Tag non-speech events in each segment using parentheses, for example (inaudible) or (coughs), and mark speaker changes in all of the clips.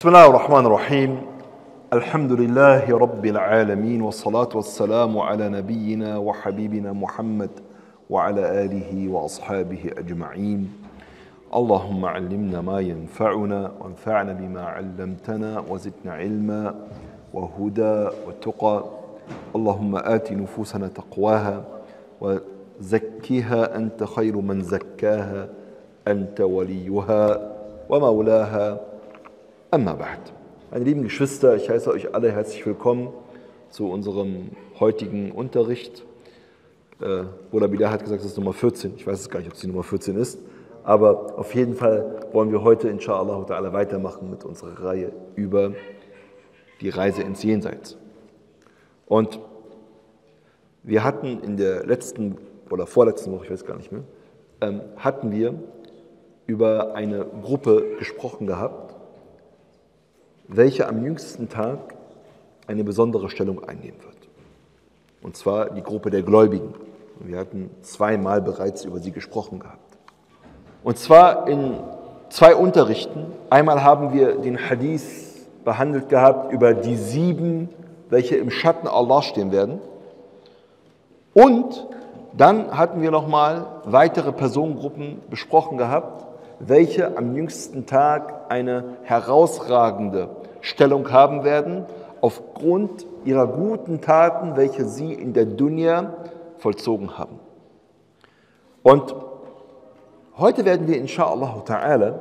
Speaker 1: بسم الله الرحمن الرحيم. الحمد لله رب العالمين والصلاة والسلام على نبينا وحبيبنا محمد وعلى آله وأصحابه أجمعين. اللهم علمنا ما ينفعنا وانفعنا بما علمتنا وزدنا علما وهدى وتقى. اللهم آت نفوسنا تقواها وزكها أنت خير من زكاها أنت وليها ومولاها. Amma ba'd. Meine lieben Geschwister, ich heiße euch alle herzlich willkommen zu unserem heutigen Unterricht. Äh, Bruder Bilal hat gesagt, es ist Nummer 14. Ich weiß es gar nicht, ob es die Nummer 14 ist. Aber auf jeden Fall wollen wir heute, inshallah, ta'ala, weitermachen mit unserer Reihe über die Reise ins Jenseits. Und wir hatten in der letzten oder vorletzten Woche, ich weiß gar nicht mehr, ähm, hatten wir über eine Gruppe gesprochen gehabt, welche am jüngsten Tag eine besondere Stellung einnehmen wird. Und zwar die Gruppe der Gläubigen. Wir hatten zweimal bereits über sie gesprochen gehabt. Und zwar in zwei Unterrichten. Einmal haben wir den Hadith behandelt gehabt über die sieben, welche im Schatten Allah stehen werden. Und dann hatten wir nochmal weitere Personengruppen besprochen gehabt, welche am jüngsten Tag eine herausragende Stellung haben werden, aufgrund ihrer guten Taten, welche sie in der Dunya vollzogen haben. Und heute werden wir inshallah ta'ala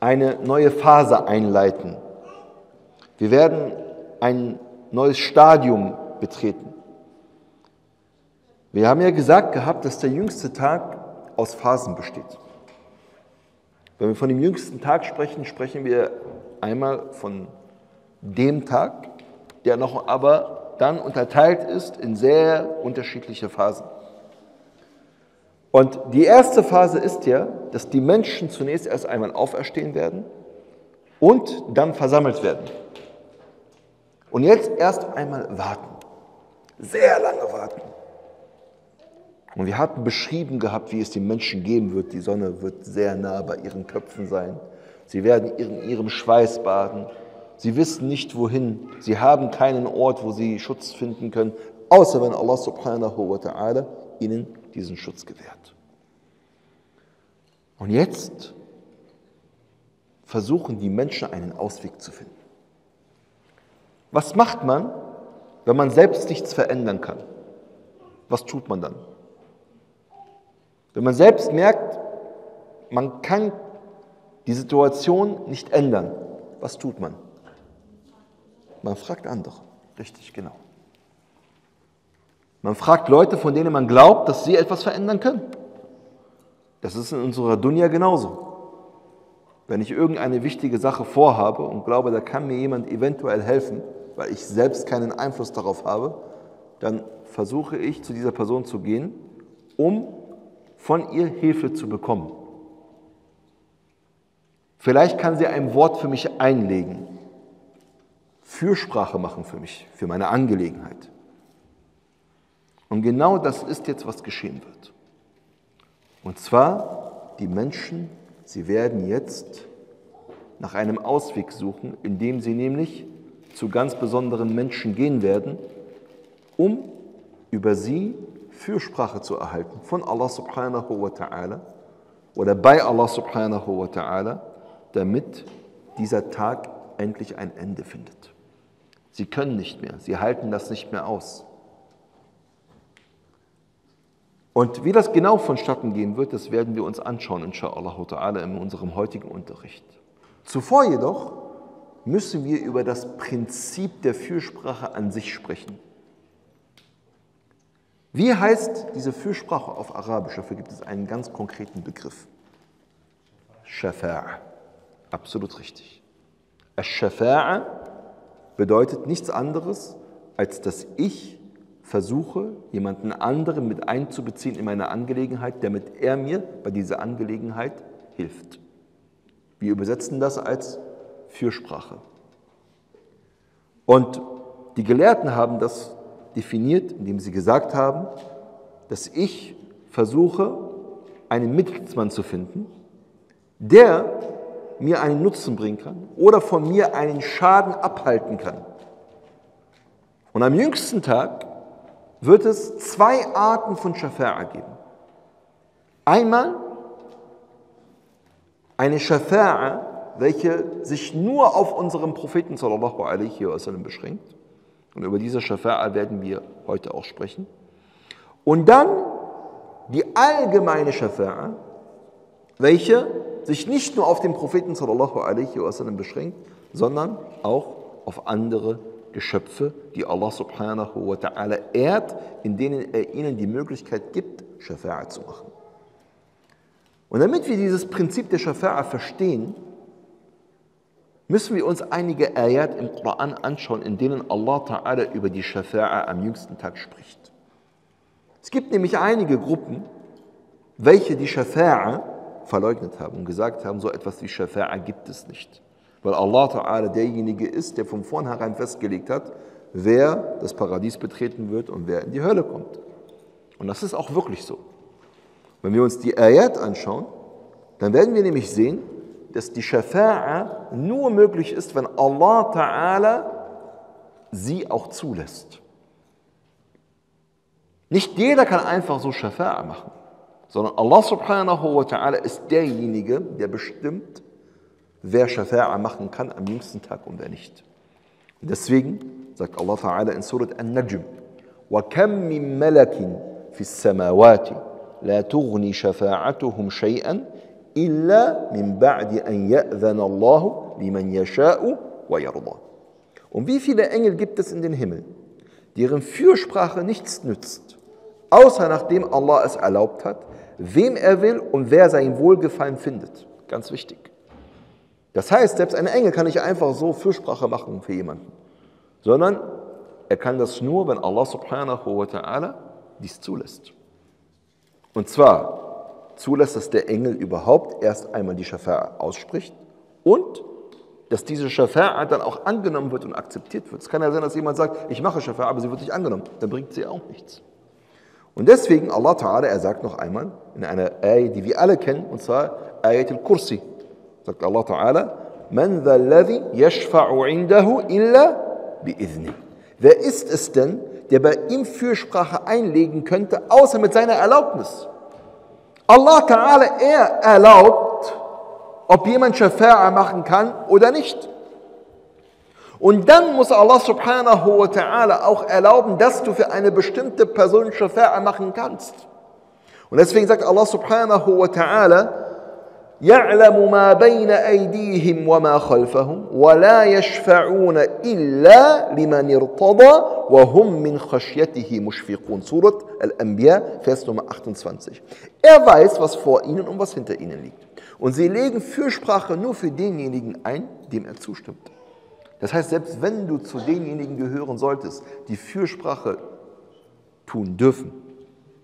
Speaker 1: eine neue Phase einleiten. Wir werden ein neues Stadium betreten. Wir haben ja gesagt gehabt, dass der jüngste Tag aus Phasen besteht. Wenn wir von dem jüngsten Tag sprechen, sprechen wir einmal von dem Tag, der noch aber dann unterteilt ist in sehr unterschiedliche Phasen. Und die erste Phase ist ja, dass die Menschen zunächst erst einmal auferstehen werden und dann versammelt werden. Und jetzt erst einmal warten. Sehr lange warten. Und wir hatten beschrieben gehabt, wie es den Menschen geben wird. Die Sonne wird sehr nah bei ihren Köpfen sein. Sie werden in ihrem Schweiß baden. Sie wissen nicht wohin. Sie haben keinen Ort, wo sie Schutz finden können, außer wenn Allah subhanahu wa ta'ala ihnen diesen Schutz gewährt. Und jetzt versuchen die Menschen einen Ausweg zu finden. Was macht man, wenn man selbst nichts verändern kann? Was tut man dann? Wenn man selbst merkt, man kann die Situation nicht ändern, was tut man? Man fragt andere. Richtig, genau. Man fragt Leute, von denen man glaubt, dass sie etwas verändern können. Das ist in unserer Dunya genauso. Wenn ich irgendeine wichtige Sache vorhabe und glaube, da kann mir jemand eventuell helfen, weil ich selbst keinen Einfluss darauf habe, dann versuche ich zu dieser Person zu gehen, um von ihr Hilfe zu bekommen. Vielleicht kann sie ein Wort für mich einlegen, Fürsprache machen für mich, für meine Angelegenheit. Und genau das ist jetzt, was geschehen wird. Und zwar, die Menschen, sie werden jetzt nach einem Ausweg suchen, indem sie nämlich zu ganz besonderen Menschen gehen werden, um über sie Fürsprache zu erhalten von Allah subhanahu wa ta'ala oder bei Allah subhanahu wa ta'ala, damit dieser Tag endlich ein Ende findet. Sie können nicht mehr, sie halten das nicht mehr aus. Und wie das genau vonstatten gehen wird, das werden wir uns anschauen, inshallah ta'ala, in unserem heutigen Unterricht. Zuvor jedoch müssen wir über das Prinzip der Fürsprache an sich sprechen. Wie heißt diese Fürsprache auf Arabisch? Dafür gibt es einen ganz konkreten Begriff. Shafa'a. Absolut richtig. Ash-Shafa'a bedeutet nichts anderes, als dass ich versuche, jemanden anderen mit einzubeziehen in meine Angelegenheit, damit er mir bei dieser Angelegenheit hilft. Wir übersetzen das als Fürsprache. Und die Gelehrten haben das definiert, indem sie gesagt haben, dass ich versuche, einen Mittelsmann zu finden, der mir einen Nutzen bringen kann oder von mir einen Schaden abhalten kann. Und am jüngsten Tag wird es zwei Arten von Shafa'a geben. Einmal eine Shafa'a, welche sich nur auf unseren Propheten sallallahu alaihi wasallam beschränkt. Und über diese Shafa'a werden wir heute auch sprechen. Und dann die allgemeine Shafa'a, welche sich nicht nur auf den Propheten sallallahu alaihi wasallam beschränkt, sondern auch auf andere Geschöpfe, die Allah subhanahu wa ta'ala ehrt, in denen er ihnen die Möglichkeit gibt, Shafa'a zu machen. Und damit wir dieses Prinzip der Shafa'a verstehen, müssen wir uns einige Ayat im Koran anschauen, in denen Allah Ta'ala über die Shafa'a am jüngsten Tag spricht. Es gibt nämlich einige Gruppen, welche die Shafa'a verleugnet haben und gesagt haben, so etwas wie Shafa'a gibt es nicht. Weil Allah Ta'ala derjenige ist, der von vornherein festgelegt hat, wer das Paradies betreten wird und wer in die Hölle kommt. Und das ist auch wirklich so. Wenn wir uns die Ayat anschauen, dann werden wir nämlich sehen, dass die Shafa'a nur möglich ist, wenn Allah Ta'ala sie auch zulässt. Nicht jeder kann einfach so Shafa'a machen, sondern Allah subhanahu wa ta'ala ist derjenige, der bestimmt, wer Shafa'a machen kann am jüngsten Tag und wer nicht. Und deswegen sagt Allah Ta'ala in Surat An-Najm, وَكَمْ مِن مَلَكٍ فِي السَّمَاوَاتِ لَا تُغْنِي شَفَاعَتُهُمْ شَيْئًا illa min ba'di an ya'zana Allahu liman yasha'u wa yarda. Und wie viele Engel gibt es in den Himmel, deren Fürsprache nichts nützt, außer nachdem Allah es erlaubt hat, wem er will und wer sein Wohlgefallen findet. Ganz wichtig. Das heißt, selbst ein Engel kann nicht einfach so Fürsprache machen für jemanden, sondern er kann das nur, wenn Allah subhanahu wa ta'ala dies zulässt. Und zwar zulässt, dass der Engel überhaupt erst einmal die Schafa'a ausspricht und dass diese Schafa'a dann auch angenommen wird und akzeptiert wird. Es kann ja sein, dass jemand sagt, ich mache Schafa'a, aber sie wird nicht angenommen. Dann bringt sie auch nichts. Und deswegen, Allah Ta'ala, er sagt noch einmal in einer Ayah, die wir alle kennen, und zwar Ayat al-Kursi, sagt Allah Ta'ala, Man indahu illa. Wer ist es denn, der bei ihm Fürsprache einlegen könnte, außer mit seiner Erlaubnis? Allah Ta'ala, er erlaubt, ob jemand Shafa'a machen kann oder nicht. Und dann muss Allah subhanahu wa ta'ala auch erlauben, dass du für eine bestimmte Person Shafa'a machen kannst. Und deswegen sagt Allah subhanahu wa ta'ala, يعلم ما بين أيديهم وما خلفهم ولا يشفعون إلا لمن ارتضى وهم من خشيته مشفقون Surat Al-Anbiya, Vers Nummer 28. Er weiß, was vor ihnen und was hinter ihnen liegt. Und sie legen Fürsprache nur für denjenigen ein, dem er zustimmt. Das heißt, selbst wenn du zu denjenigen gehören solltest, die Fürsprache tun dürfen,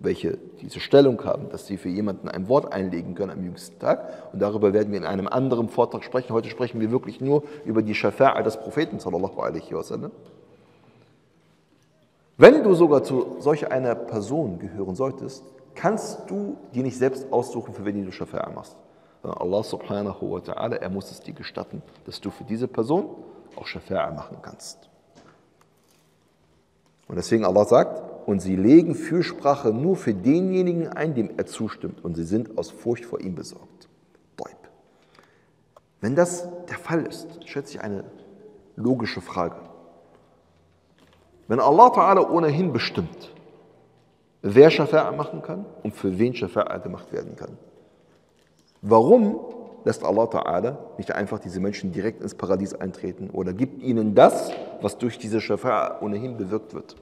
Speaker 1: welche diese Stellung haben, dass sie für jemanden ein Wort einlegen können am jüngsten Tag. Und darüber werden wir in einem anderen Vortrag sprechen. Heute sprechen wir wirklich nur über die Schafa'a des Propheten, sallallahu alaihi wasallam. Wenn du sogar zu solch einer Person gehören solltest, kannst du dir nicht selbst aussuchen, für wen du Schafa'a machst. Sondern Allah subhanahu wa ta'ala, er muss es dir gestatten, dass du für diese Person auch Schafa'a machen kannst. Und deswegen Allah sagt, und sie legen Fürsprache nur für denjenigen ein, dem er zustimmt, und sie sind aus Furcht vor ihm besorgt. Deub. Wenn das der Fall ist, stellt sich eine logische Frage. Wenn Allah Ta'ala ohnehin bestimmt, wer Schafa'a machen kann und für wen Schafa'a gemacht werden kann, warum lässt Allah Ta'ala nicht einfach diese Menschen direkt ins Paradies eintreten oder gibt ihnen das, was durch diese Schafa'a ohnehin bewirkt wird?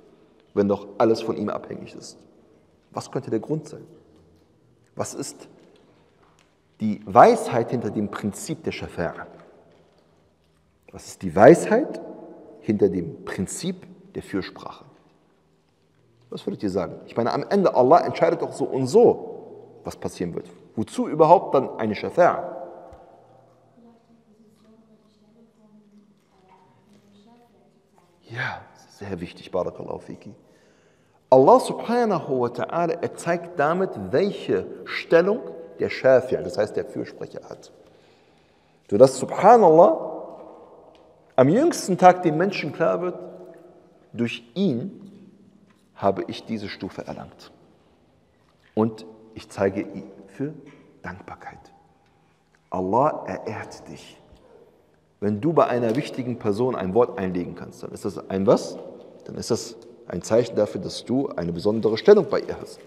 Speaker 1: Wenn doch alles von ihm abhängig ist? Was könnte der Grund sein? Was ist die Weisheit hinter dem Prinzip der Schafa'a? Was ist die Weisheit hinter dem Prinzip der Fürsprache? Was würdet ihr sagen? Ich meine, am Ende Allah entscheidet doch so und so, was passieren wird. Wozu überhaupt dann eine Schafa'a? Ja, sehr wichtig, Barakallahu fiki. Allah subhanahu wa ta'ala, er zeigt damit, welche Stellung der Schafir, das heißt der Fürsprecher hat. Sodass, subhanallah, am jüngsten Tag dem Menschen klar wird, durch ihn habe ich diese Stufe erlangt. Und ich zeige ihm für Dankbarkeit. Allah erehrt dich. Wenn du bei einer wichtigen Person ein Wort einlegen kannst, dann ist das ein was? Dann ist das ein Zeichen dafür, dass du eine besondere Stellung bei ihr hast.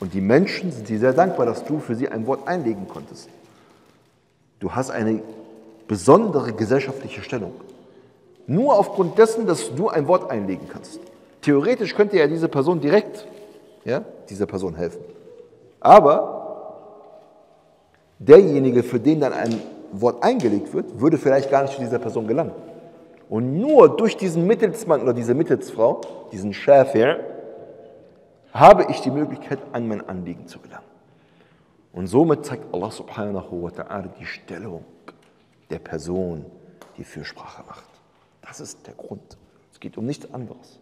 Speaker 1: Und die Menschen sind dir sehr dankbar, dass du für sie ein Wort einlegen konntest. Du hast eine besondere gesellschaftliche Stellung. Nur aufgrund dessen, dass du ein Wort einlegen kannst. Theoretisch könnte ja diese Person direkt ja, dieser Person helfen. Aber derjenige, für den dann ein Wort eingelegt wird, würde vielleicht gar nicht zu dieser Person gelangen. Und nur durch diesen Mittelsmann oder diese Mittelsfrau, diesen Schafir, habe ich die Möglichkeit, an mein Anliegen zu gelangen. Und somit zeigt Allah subhanahu wa ta'ala die Stellung der Person, die Fürsprache macht. Das ist der Grund. Es geht um nichts anderes.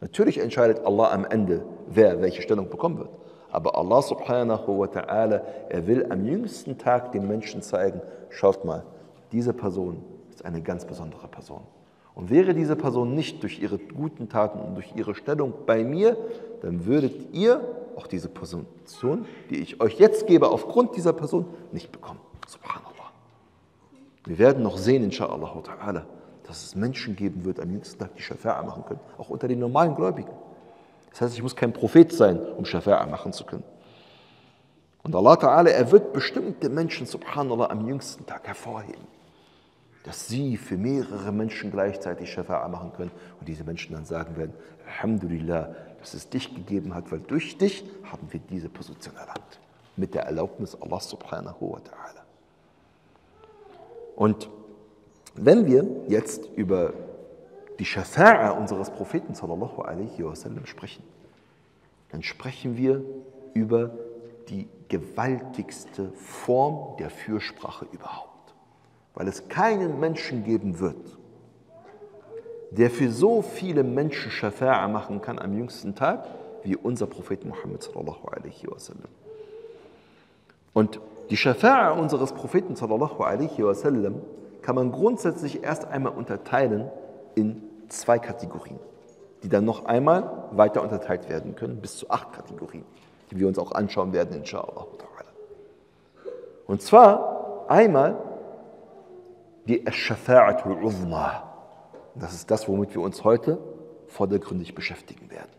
Speaker 1: Natürlich entscheidet Allah am Ende, wer welche Stellung bekommen wird. Aber Allah subhanahu wa ta'ala, er will am jüngsten Tag den Menschen zeigen, schaut mal, diese Person ist eine ganz besondere Person. Und wäre diese Person nicht durch ihre guten Taten und durch ihre Stellung bei mir, dann würdet ihr auch diese Position, die ich euch jetzt gebe, aufgrund dieser Person nicht bekommen. Subhanallah. Wir werden noch sehen, inshallah ta'ala, dass es Menschen geben wird, am jüngsten Tag die Schafa'a machen können, auch unter den normalen Gläubigen. Das heißt, ich muss kein Prophet sein, um Schafa'a machen zu können. Und Allah Ta'ala, er wird bestimmte Menschen, subhanallah, am jüngsten Tag hervorheben, dass sie für mehrere Menschen gleichzeitig Schafa'a machen können und diese Menschen dann sagen werden, Alhamdulillah, dass es dich gegeben hat, weil durch dich haben wir diese Position erlangt. Mit der Erlaubnis Allah subhanahu wa ta'ala. Und wenn wir jetzt über die Shafa'a unseres Propheten sallallahu alaihi wasallam sprechen, dann sprechen wir über die gewaltigste Form der Fürsprache überhaupt. Weil es keinen Menschen geben wird, der für so viele Menschen Shafa'a machen kann am jüngsten Tag, wie unser Prophet Muhammad sallallahu alaihi wasallam. Und die Shafa'a unseres Propheten sallallahu alaihi wasallam kann man grundsätzlich erst einmal unterteilen in zwei Kategorien, die dann noch einmal weiter unterteilt werden können, bis zu acht Kategorien, die wir uns auch anschauen werden, inshallah. Und zwar einmal die Shafa'atul Uzma. Das ist das, womit wir uns heute vordergründig beschäftigen werden.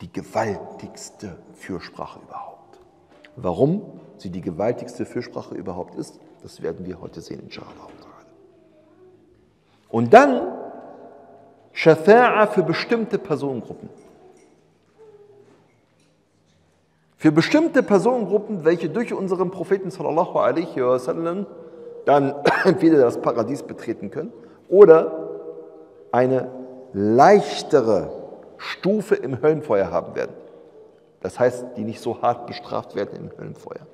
Speaker 1: Die gewaltigste Fürsprache überhaupt. Warum sie die gewaltigste Fürsprache überhaupt ist, das werden wir heute sehen, inshallah. Und dann Shafa'a für bestimmte Personengruppen. Für bestimmte Personengruppen, welche durch unseren Propheten sallallahu alaihi wasallam dann (coughs) entweder das Paradies betreten können oder eine leichtere Stufe im Höllenfeuer haben werden. Das heißt, die nicht so hart bestraft werden im Höllenfeuer.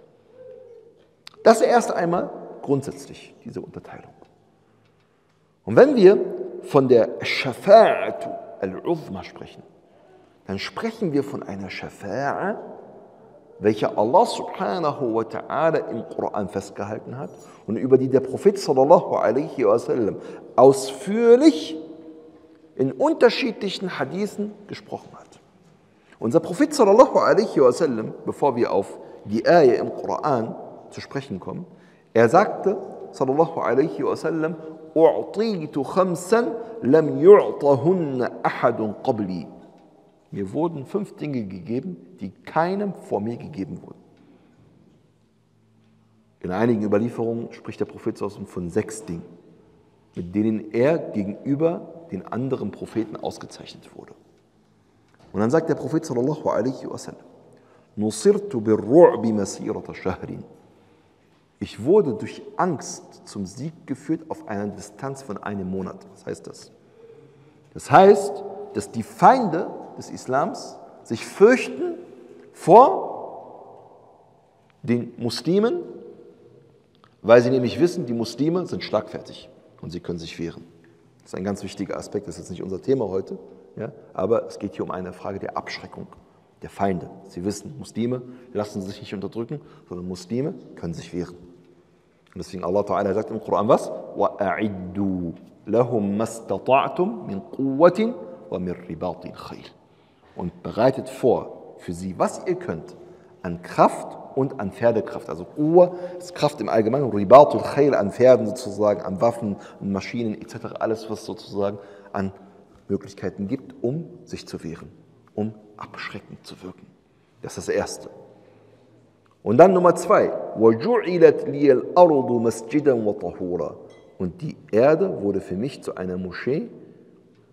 Speaker 1: Das erst einmal grundsätzlich, diese Unterteilung. Und wenn wir von der Shafa'atu al-Uzma sprechen, dann sprechen wir von einer Shafa'a, welche Allah subhanahu wa ta'ala im Koran festgehalten hat und über die der Prophet sallallahu alaihi wasallam ausführlich in unterschiedlichen Hadithen gesprochen hat. Unser Prophet sallallahu alaihi wasallam, bevor wir auf die Ayah im Koran zu sprechen kommen, er sagte sallallahu alaihi wasallam, "U'titu khamsan lam yu'tahunna ahadun qabli." Mir wurden fünf Dinge gegeben, die keinem vor mir gegeben wurden. In einigen Überlieferungen spricht der Prophet von sechs Dingen, mit denen er gegenüber den anderen Propheten ausgezeichnet wurde. Und dann sagt der Prophet sallallahu alaihi wasallam, masirata shahrin. Ich wurde durch Angst zum Sieg geführt auf einer Distanz von einem Monat. Was heißt das? Das heißt, dass die Feinde des Islams sich fürchten vor den Muslimen, weil sie nämlich wissen, die Muslime sind schlagfertig und sie können sich wehren. Das ist ein ganz wichtiger Aspekt, das ist jetzt nicht unser Thema heute, ja, aber es geht hier um eine Frage der Abschreckung der Feinde. Sie wissen, Muslime lassen sich nicht unterdrücken, sondern Muslime können sich wehren. Und deswegen Allah Ta'ala sagt im Koran was? وَأَعِدُّوا لَهُمْ مَا اسْتَطَعْتُم مِّن قُوَّةٍ وَمِن رِّبَاطِ الْخَيْلِ und bereitet vor für sie, was ihr könnt, an Kraft und an Pferdekraft. Also Uhr ist Kraft im Allgemeinen, Ribat und Khail an Pferden sozusagen, an Waffen, an Maschinen etc. Alles, was sozusagen an Möglichkeiten gibt, um sich zu wehren, um abschreckend zu wirken. Das ist das Erste. Und dann Nummer zwei. Und die Erde wurde für mich zu einer Moschee,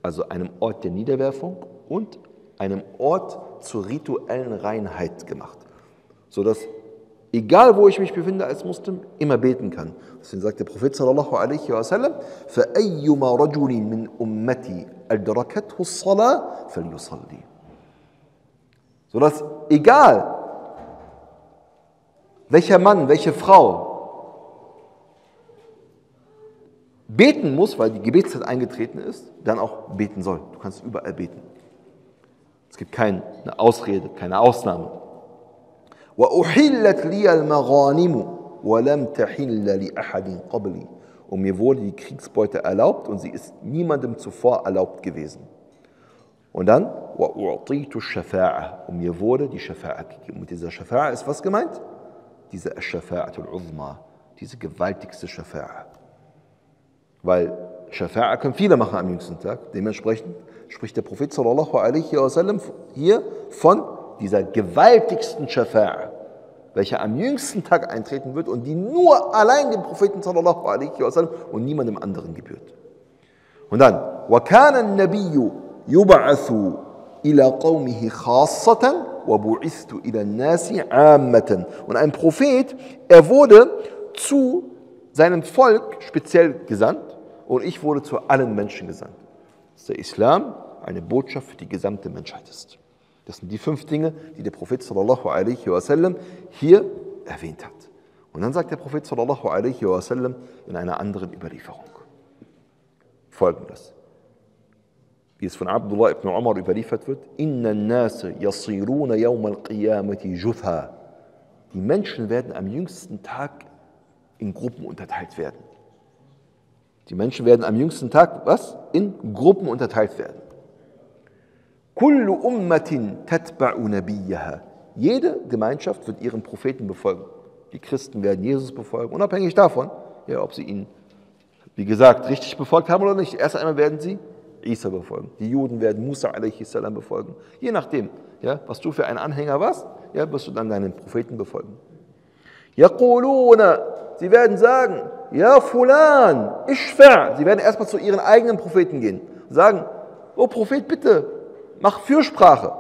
Speaker 1: also einem Ort der Niederwerfung und einem Ort zur rituellen Reinheit gemacht sodass egal wo ich mich befinde als Muslim, immer beten kann. Deswegen sagt der Prophet sallallahu alaihi wasallam, فَأَيُّمَا رَجُلٍ مِّنْ أُمَّتِي أَدْرَكَتْهُ الصَّلَاةِ فَلْيُصَلِّي Sodass egal welcher Mann, welche Frau beten muss, weil die Gebetszeit eingetreten ist, dann auch beten soll. Du kannst überall beten. Es gibt keine Ausrede, keine Ausnahme. وأحلت لي المغانم ولم تحل لأحد قبلي und mir wurde die Kriegsbeute erlaubt und sie ist niemandem zuvor erlaubt gewesen. Und dann, und mir wurde die Shafa'a gegeben. Und dieser Shafa'a ist was gemeint? Diese Shafa'atul Uzma, diese gewaltigste Shafa'a. Weil Shafa'a können viele machen am jüngsten Tag. Dementsprechend spricht der Prophet sallallahu alaihi wasallam hier von dieser gewaltigsten Shafa'a, welche am jüngsten Tag eintreten wird und die nur allein dem Propheten sallallahu alaihi wasallam und niemandem anderen gebührt. Und dann, وَكَانَ النَّبِيُّ يُبْعَثُ إِلَى قَوْمِهِ خَاصَّةً وَبُعِثْتُ إِلَى النَّاسِ عَامَّةً Und ein Prophet, er wurde zu seinem Volk speziell gesandt und ich wurde zu allen Menschen gesandt. Dass der Islam eine Botschaft für die gesamte Menschheit ist. Das sind die fünf Dinge, die der Prophet sallallahu alaihi wasallam hier erwähnt hat. Und dann sagt der Prophet sallallahu alaihi wasallam in einer anderen Überlieferung folgendes. Wie es von Abdullah ibn Umar überliefert wird. Die Menschen werden am jüngsten Tag in Gruppen unterteilt werden. Die Menschen werden am jüngsten Tag was? In Gruppen unterteilt werden. Kullu ummatin tatba'u nabiyaha. Jede Gemeinschaft wird ihren Propheten befolgen. Die Christen werden Jesus befolgen, unabhängig davon, ja, ob sie ihn, wie gesagt, richtig befolgt haben oder nicht. Erst einmal werden sie Isa befolgen. Die Juden werden Musa a.s. befolgen. Je nachdem, ja, was du für ein Anhänger warst, ja, wirst du dann deinen Propheten befolgen. Yaquluna, sie werden sagen, ja fulan, ishfa. Sie werden erstmal zu ihren eigenen Propheten gehen und sagen, oh Prophet, bitte, mach Fürsprache.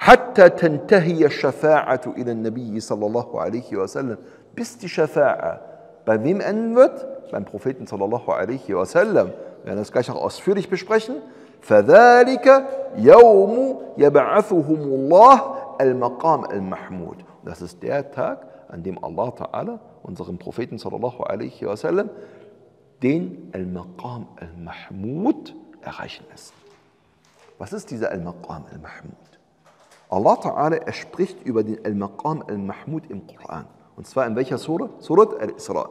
Speaker 1: حتى تنتهي الشفاعة إلى النبي صلى الله عليه وسلم bis die Shafa'a bei wem enden wird? Beim Propheten sallallahu alaihi wasallam. Wir werden das gleich auch ausführlich besprechen. فذلك يوم يبعثهم الله المقام المحمود. Das ist der Tag, an dem Allah Ta'ala unserem Propheten sallallahu alaihi wasallam den Al-Maqam al-Mahmud erreichen lässt. Was ist dieser Al-Maqam al-Mahmud? Allah Ta'ala, er spricht über den Al-Maqam al-Mahmud im Koran. Und zwar in welcher Surah? Surat al-Isra.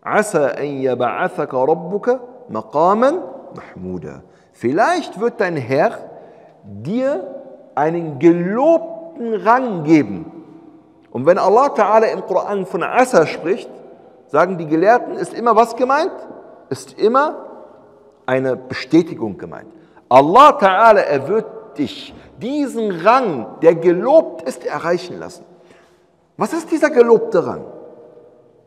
Speaker 1: Asa an yab'athaka rabbuka maqaman mahmuda. Vielleicht wird dein Herr dir einen gelobten Rang geben. Und wenn Allah Ta'ala im Koran von Asa spricht, sagen die Gelehrten, ist immer was gemeint? Ist immer eine Bestätigung gemeint. Allah Ta'ala, er wird dich diesen Rang, der gelobt ist, erreichen lassen. Was ist dieser gelobte Rang?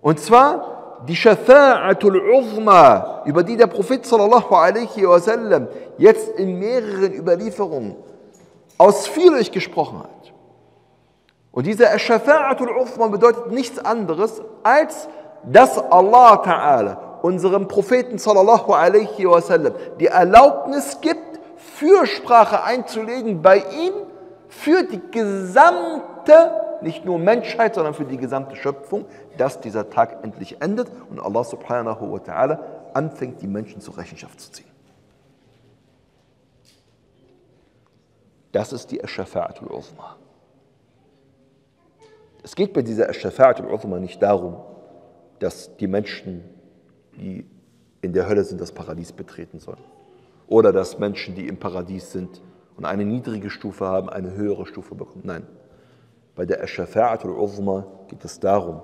Speaker 1: Und zwar die Shafa'atul Uzma, über die der Prophet sallallahu alaihi wasallam jetzt in mehreren Überlieferungen ausführlich gesprochen hat. Und diese Shafa'atul Uzma bedeutet nichts anderes, als dass Allah Ta'ala unserem Propheten sallallahu alaihi wasallam die Erlaubnis gibt, Fürsprache einzulegen bei ihm für die gesamte, nicht nur Menschheit, sondern für die gesamte Schöpfung, dass dieser Tag endlich endet und Allah subhanahu wa ta'ala anfängt, die Menschen zur Rechenschaft zu ziehen. Das ist die Ash-Shafa'atul Uzma. Es geht bei dieser Ash-Shafa'atul Uzma nicht darum, dass die Menschen, die in der Hölle sind, das Paradies betreten sollen. Oder dass Menschen, die im Paradies sind und eine niedrige Stufe haben, eine höhere Stufe bekommen. Nein. Bei der Ash-Shafa'at al-Uzma geht es darum,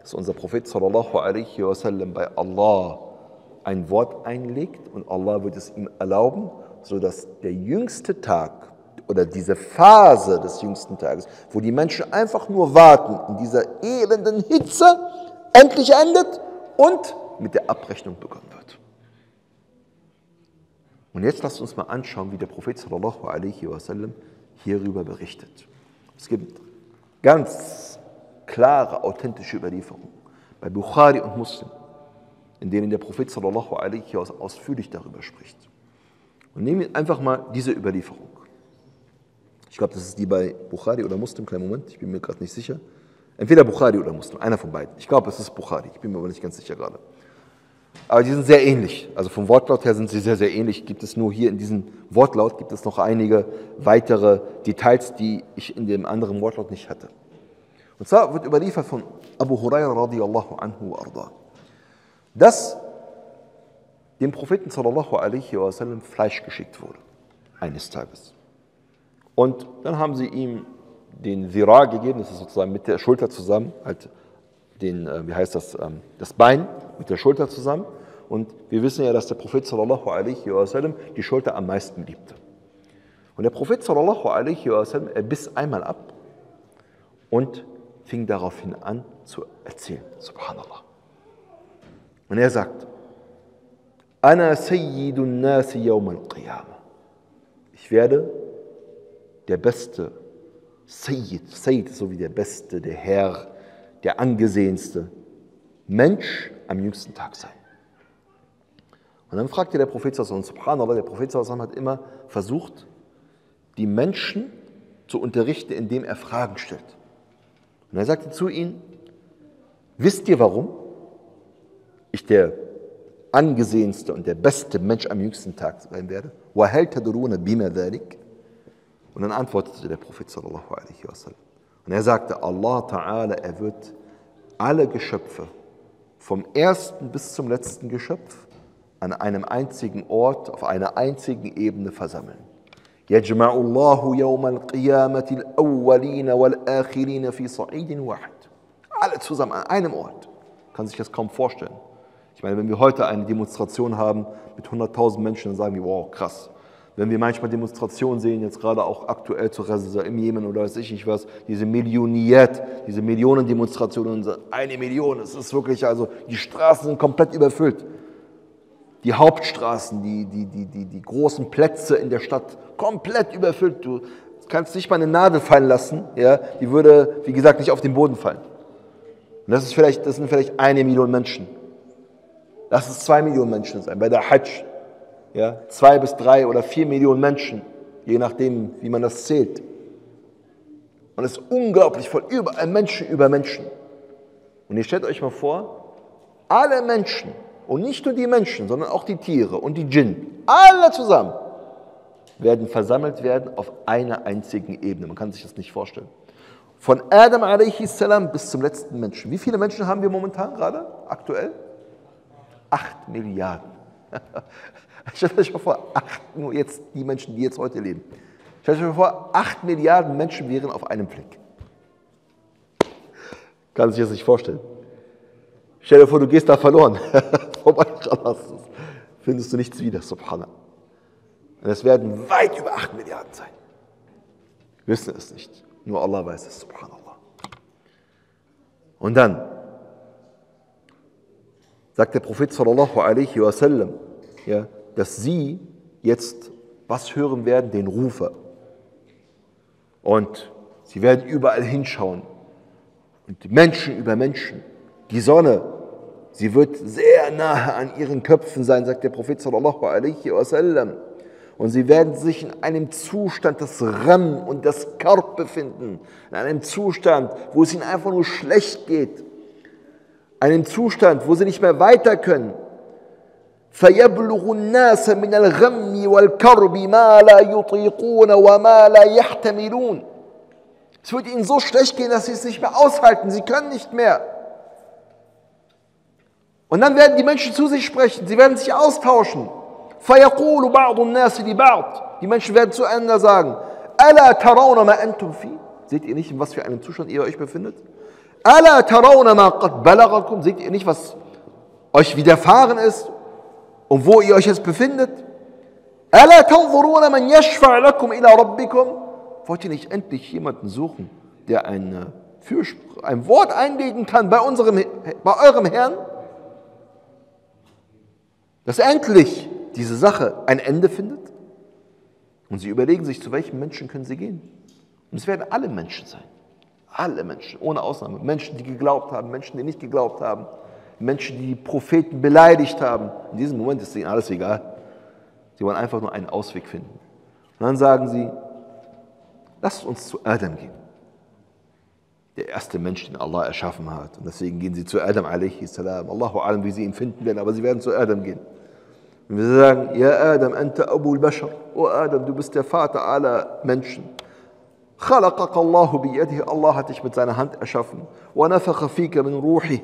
Speaker 1: dass unser Prophet sallallahu alaihi wasallam bei Allah ein Wort einlegt und Allah wird es ihm erlauben, sodass der jüngste Tag oder diese Phase des jüngsten Tages, wo die Menschen einfach nur warten, in dieser elenden Hitze, endlich endet und mit der Abrechnung begonnen wird. Und jetzt lasst uns mal anschauen, wie der Prophet sallallahu alaihi wasallam hierüber berichtet. Es gibt ganz klare, authentische Überlieferungen bei Bukhari und Muslim, in denen der Prophet sallallahu alaihi wasallam ausführlich darüber spricht. Und nehmen wir einfach mal diese Überlieferung. Ich glaube, das ist die bei Bukhari oder Muslim, kleinen Moment, ich bin mir gerade nicht sicher. Entweder Bukhari oder Muslim, einer von beiden. Ich glaube, es ist Bukhari, ich bin mir aber nicht ganz sicher gerade. Aber die sind sehr ähnlich. Also vom Wortlaut her sind sie sehr, sehr ähnlich. Gibt es nur hier in diesem Wortlaut gibt es noch einige weitere Details, die ich in dem anderen Wortlaut nicht hatte. Und zwar wird überliefert von Abu Huraira radiallahu anhu arda, dass dem Propheten sallallahu alaihi wasallam Fleisch geschickt wurde, eines Tages. Und dann haben sie ihm den Zira gegeben, das ist sozusagen mit der Schulter zusammen, halt den, äh, wie heißt das, ähm, das Bein mit der Schulter zusammen. Und wir wissen ja, dass der Prophet sallallahu alaihi wasallam die Schulter am meisten liebte. Und der Prophet sallallahu alaihi wasallam, er biss einmal ab und fing daraufhin an zu erzählen. Subhanallah. Und er sagt, Ana Sayyidun Nasi Yawm al-Qiyamah. Ich werde der beste Sayyid, Sayyid so wie der beste, der Herr, der angesehenste Mensch am jüngsten Tag sein. Und dann fragte der Prophet und subhanallah, der Prophet hat immer versucht, die Menschen zu unterrichten, indem er Fragen stellt. Und er sagte zu ihnen, wisst ihr warum ich der angesehenste und der beste Mensch am jüngsten Tag sein werde? وَهَلْ تَدْرُونَ بِمَا ذَلِكَ und dann antwortete der Prophet sallallahu alaihi wasallam. Und er sagte, Allah Ta'ala, er wird alle Geschöpfe, vom ersten bis zum letzten Geschöpf, an einem einzigen Ort, auf einer einzigen Ebene versammeln. يجمع الله يوم القيامة الأولين والآخرين في صعيد واحد. Alle zusammen an einem Ort. Kann sich das kaum vorstellen. Ich meine, wenn wir heute eine Demonstration haben mit 100.000 Menschen, dann sagen wir, wow, krass. Wenn wir manchmal Demonstrationen sehen, jetzt gerade auch aktuell zu Reza im Jemen oder weiß ich nicht was, diese Millioniyat, diese Millionendemonstrationen, eine Million, es ist wirklich, also die Straßen sind komplett überfüllt. Die Hauptstraßen, die, die, die, die, die großen Plätze in der Stadt, komplett überfüllt. Du kannst nicht mal eine Nadel fallen lassen, ja, die würde, wie gesagt, nicht auf den Boden fallen. Und das, ist vielleicht, das sind vielleicht eine Million Menschen. Lass es zwei Millionen Menschen sein. Bei der Hajj, ja, zwei bis drei oder vier Millionen Menschen, je nachdem, wie man das zählt. Und es ist unglaublich voll, überall Menschen über Menschen. Und ihr stellt euch mal vor, alle Menschen, und nicht nur die Menschen, sondern auch die Tiere und die Djinn, alle zusammen, werden versammelt werden auf einer einzigen Ebene. Man kann sich das nicht vorstellen. Von Adam a.s. bis zum letzten Menschen. Wie viele Menschen haben wir momentan gerade, aktuell? Acht Milliarden. (laughs) (laughs) Stellt euch mal vor, acht, nur jetzt die Menschen, die jetzt heute leben. Stellt euch mal vor, acht Milliarden Menschen wären auf einem Fleck. Kann sich das nicht vorstellen. Stell dir vor, du gehst da verloren. (laughs) Vorbei, findest du nichts wieder, subhanallah. Und es werden weit über acht Milliarden sein. Wir wissen es nicht. Nur Allah weiß es, subhanallah. Und dann sagt der Prophet sallallahu alaihi wasallam, ja, dass sie jetzt was hören werden? Den Rufer. Und sie werden überall hinschauen. Und Menschen über Menschen. Die Sonne, sie wird sehr nahe an ihren Köpfen sein, sagt der Prophet sallallahu alaihi wasallam. Und sie werden sich in einem Zustand des Ram und des Karb befinden. In einem Zustand, wo es ihnen einfach nur schlecht geht. Einem Zustand, wo sie nicht mehr weiter können. فيبلغ الناس من الغم والكرب ما لا يطيقون وما لا يحتملون. Es wird ihnen so schlecht gehen, dass sie es nicht mehr aushalten. Sie können nicht mehr. Und dann werden die Menschen zu sich sprechen, sie werden sich austauschen. فَيَقُولُ بَعْضُ النَّاسِ لِبَعْض Die Menschen werden zueinander sagen, أَلَا تَرَوْنَ مَا أَنْتُمْ فِي Seht ihr nicht, in was für einem Zustand ihr euch befindet? أَلَا تَرَوْنَ مَا قَدْ بَلَغَكُمْ Seht ihr nicht, was euch widerfahren ist und wo ihr euch jetzt befindet. Wollt ihr nicht endlich jemanden suchen, der eine ein Wort einlegen kann bei, unserem, bei eurem Herrn? Dass endlich diese Sache ein Ende findet? Und sie überlegen sich, zu welchen Menschen können sie gehen? Und es werden alle Menschen sein. Alle Menschen, ohne Ausnahme. Menschen, die geglaubt haben, Menschen, die nicht geglaubt haben. Menschen, die die Propheten beleidigt haben. In diesem Moment ist ihnen alles egal. Sie wollen einfach nur einen Ausweg finden. Und dann sagen sie, lasst uns zu Adam gehen. Der erste Mensch, den Allah erschaffen hat. Und deswegen gehen sie zu Adam a.s. Allahu alam, wie sie ihn finden werden, aber sie werden zu Adam gehen. Und wir sagen, ja Adam, anta Abu al-Bashar. O Adam, du bist der Vater aller Menschen. خلقك الله بيده, Allah hat dich mit seiner Hand erschaffen. ونفخ فيك من روحه.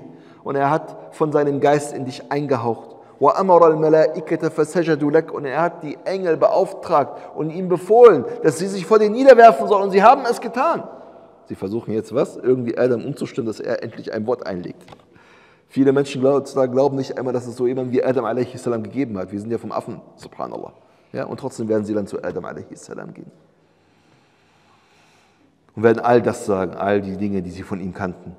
Speaker 1: und er hat von seinem Geist in dich eingehaucht. Und er hat die Engel beauftragt und ihm befohlen, dass sie sich vor dir niederwerfen sollen. Und sie haben es getan. Sie versuchen jetzt was? Irgendwie Adam umzustimmen, dass er endlich ein Wort einlegt. Viele Menschen glauben nicht einmal, dass es so jemanden wie Adam a.s. gegeben hat. Wir sind ja vom Affen, subhanallah. Ja, und trotzdem werden sie dann zu Adam a.s. gehen. Und werden all das sagen, all die Dinge, die sie von ihm kannten.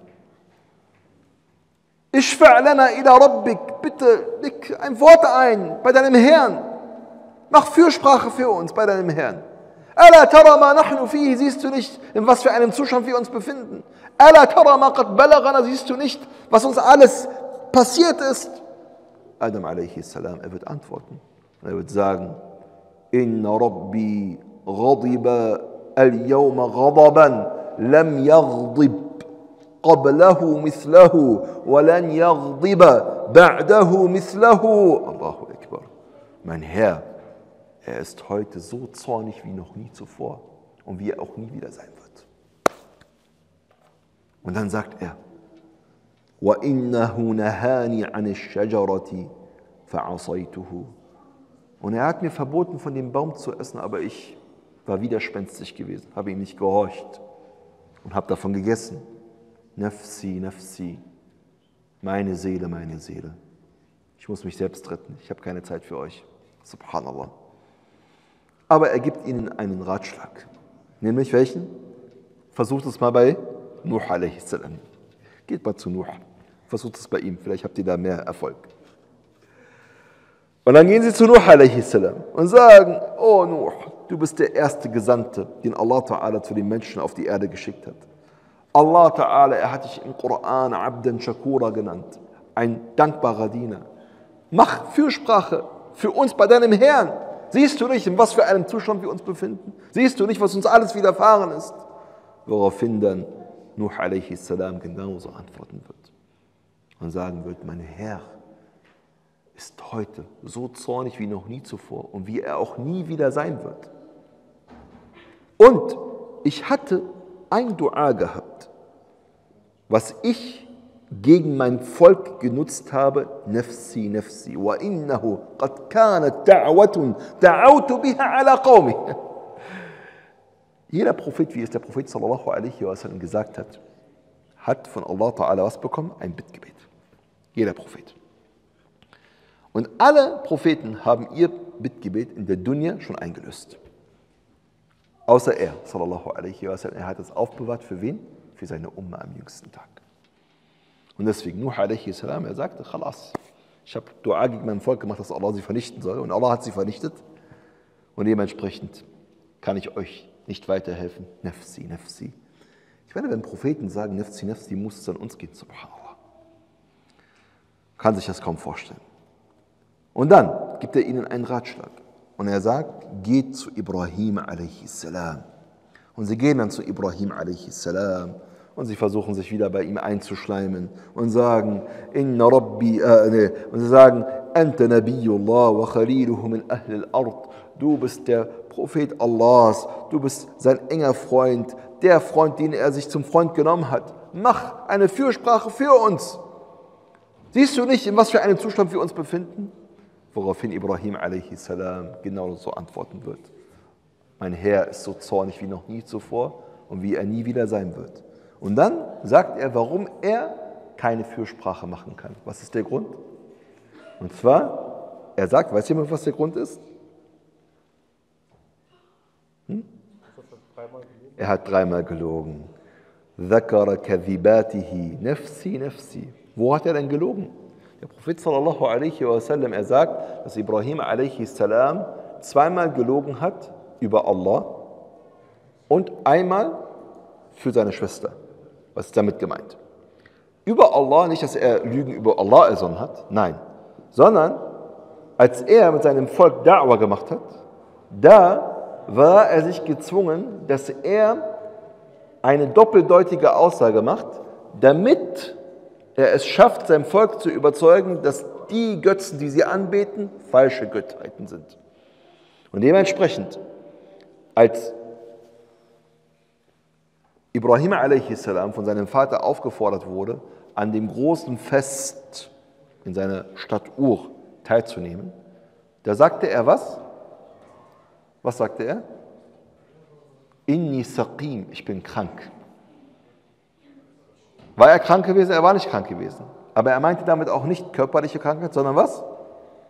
Speaker 1: Ishfa' lana ila rabbik, bitte leg ein Wort ein bei deinem Herrn. Mach Fürsprache für uns bei deinem Herrn. Ala tara ma nahnu fihi, siehst du nicht, in was für einem Zustand wir uns befinden. Ala tara ma qad balagana, siehst du nicht, was uns alles passiert ist. Adam a.s. er wird antworten. Er wird sagen, Inna Rabbi ghadiba al-yawma ghadaban lam yaghdib قبله مثله ولن يغضب بعده مثله الله أكبر Mein Herr, er ist heute so zornig wie noch nie zuvor und wie er auch nie wieder sein wird. Und dann sagt er, وَإِنَّهُ نَهَانِي عَنِ الشَّجَرَةِ فَعَصَيْتُهُ Und er hat mir verboten, von dem Baum zu essen, aber ich war widerspenstig gewesen, habe ihm nicht gehorcht und habe davon gegessen. Nafsi, Nafsi, meine Seele, meine Seele. Ich muss mich selbst retten, ich habe keine Zeit für euch. Subhanallah. Aber er gibt ihnen einen Ratschlag. Nämlich welchen? Versucht es mal bei Nuh a.s. Geht mal zu Nuh. Versucht es bei ihm, vielleicht habt ihr da mehr Erfolg. Und dann gehen sie zu Nuh a.s. und sagen, oh Nuh, du bist der erste Gesandte, den Allah Ta'ala zu den Menschen auf die Erde geschickt hat. Allah Ta'ala, er hat dich im Koran Abdan Shakura genannt, ein dankbarer Diener. Mach Fürsprache für uns bei deinem Herrn. Siehst du nicht, in was für einem Zustand wir uns befinden? Siehst du nicht, was uns alles widerfahren ist? Woraufhin dann Nuh a.s. genauso antworten wird und sagen wird, mein Herr ist heute so zornig wie noch nie zuvor und wie er auch nie wieder sein wird. Und ich hatte ein Dua gehabt, was ich gegen mein Volk genutzt habe, nafsi, nafsi, wa innahu qad kanat da'watun da'awtu biha ala qawmi. Jeder Prophet, wie es der Prophet sallallahu alaihi wasallam gesagt hat, hat von Allah Ta'ala was bekommen? Ein Bittgebet. Jeder Prophet. Und alle Propheten haben ihr Bittgebet in der Dunya schon eingelöst. Außer er, sallallahu alaihi wasallam, er hat es aufbewahrt für wen? Für seine Umma am jüngsten Tag. Und deswegen, Nuh alaihi salam, er sagte, Khalas, ich habe Dua gegen mein Volk gemacht, dass Allah sie vernichten soll. Und Allah hat sie vernichtet. Und dementsprechend kann ich euch nicht weiterhelfen. Nafsi, nafsi. Ich meine, wenn Propheten sagen, nafsi, nafsi, muss es an uns gehen, subhanallah. Kann sich das kaum vorstellen. Und dann gibt er ihnen einen Ratschlag. Und er sagt, geht zu Ibrahim a.s. Und sie gehen dann zu Ibrahim a.s. Und sie versuchen sich wieder bei ihm einzuschleimen und sagen, Inna Rabbi, äh, nee. und sie sagen, Anta Nabiyullah wa Khaliluhu min Ahl al-Ard. Du bist der Prophet Allahs, du bist sein enger Freund, der Freund, den er sich zum Freund genommen hat. Mach eine Fürsprache für uns. Siehst du nicht, in was für einem Zustand wir uns befinden? woraufhin Ibrahim a.s. genau so antworten wird. Mein Herr ist so zornig wie noch nie zuvor und wie er nie wieder sein wird. Und dann sagt er, warum er keine Fürsprache machen kann. Was ist der Grund? Und zwar, er sagt, weiß jemand, was der Grund ist? Hm? Er hat dreimal gelogen. Wo hat er denn gelogen? Der Prophet sallallahu alaihi wasallam, er sagt, dass Ibrahim alaihi salam zweimal gelogen hat über Allah und einmal für seine Schwester. Was ist damit gemeint? Über Allah, nicht, dass er Lügen über Allah ersonnen hat, nein, sondern als er mit seinem Volk Da'wah gemacht hat, da war er sich gezwungen, dass er eine doppeldeutige Aussage macht, damit er es schafft, sein Volk zu überzeugen, dass die Götzen, die sie anbeten, falsche Gottheiten sind. Und dementsprechend, als Ibrahim a.s. von seinem Vater aufgefordert wurde, an dem großen Fest in seiner Stadt Ur teilzunehmen, da sagte er was? Was sagte er? Inni saqim, ich bin krank. War er krank gewesen? Er war nicht krank gewesen. Aber er meinte damit auch nicht körperliche Krankheit, sondern was?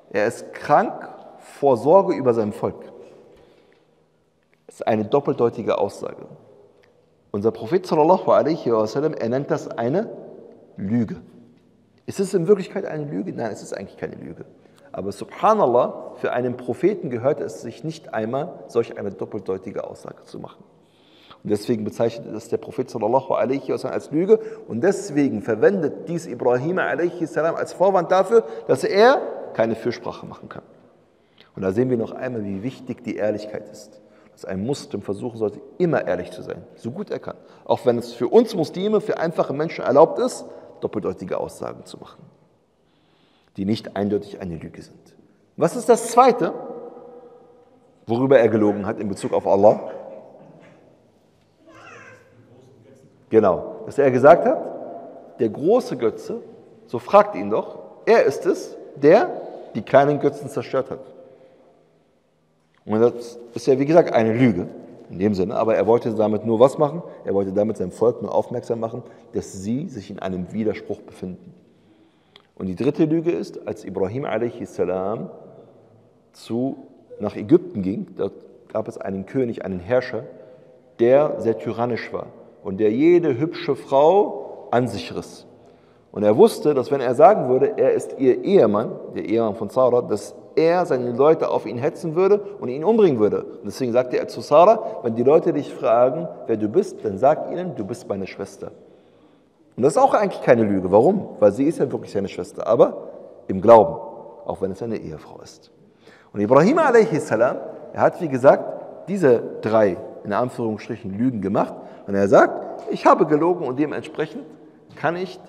Speaker 1: Er ist krank vor Sorge über sein Volk. Das ist eine doppeldeutige Aussage. Unser Prophet sallallahu alaihi wasallam, er nennt das eine Lüge. Ist es in Wirklichkeit eine Lüge? Nein, es ist eigentlich keine Lüge. Aber subhanallah, für einen Propheten gehört es sich nicht einmal, solch eine doppeldeutige Aussage zu machen. Und deswegen bezeichnet es der Prophet sallallahu alaihi wasallam als Lüge und deswegen verwendet dies Ibrahim alaihi salam als Vorwand dafür, dass er keine Fürsprache machen kann. Und da sehen wir noch einmal, wie wichtig die Ehrlichkeit ist. Dass ein Muslim versuchen sollte, immer ehrlich zu sein, so gut er kann. Auch wenn es für uns Muslime, für einfache Menschen erlaubt ist, doppeldeutige Aussagen zu machen, die nicht eindeutig eine Lüge sind. Was ist das Zweite, worüber er gelogen hat in Bezug auf Allah? Genau, dass er gesagt hat, der große Götze, so fragt ihn doch, er ist es, der die kleinen Götzen zerstört hat. Und das ist ja, wie gesagt, eine Lüge in dem Sinne, aber er wollte damit nur was machen? Er wollte damit sein Volk nur aufmerksam machen, dass sie sich in einem Widerspruch befinden. Und die dritte Lüge ist, als Ibrahim a.s. Zu, nach Ägypten ging, dort gab es einen König, einen Herrscher, der sehr tyrannisch war und der jede hübsche Frau an sich riss. Und er wusste, dass wenn er sagen würde, er ist ihr Ehemann, der Ehemann von Sarah, dass er seine Leute auf ihn hetzen würde und ihn umbringen würde. Und deswegen sagte er zu Sarah, wenn die Leute dich fragen, wer du bist, dann sag ihnen, du bist meine Schwester. Und das ist auch eigentlich keine Lüge. Warum? Weil sie ist ja wirklich seine Schwester, aber im Glauben, auch wenn es eine Ehefrau ist. Und Ibrahim a.s., er hat, wie gesagt, diese drei, in Anführungsstrichen, Lügen gemacht und er sagt, ich habe gelogen und dementsprechend kann ich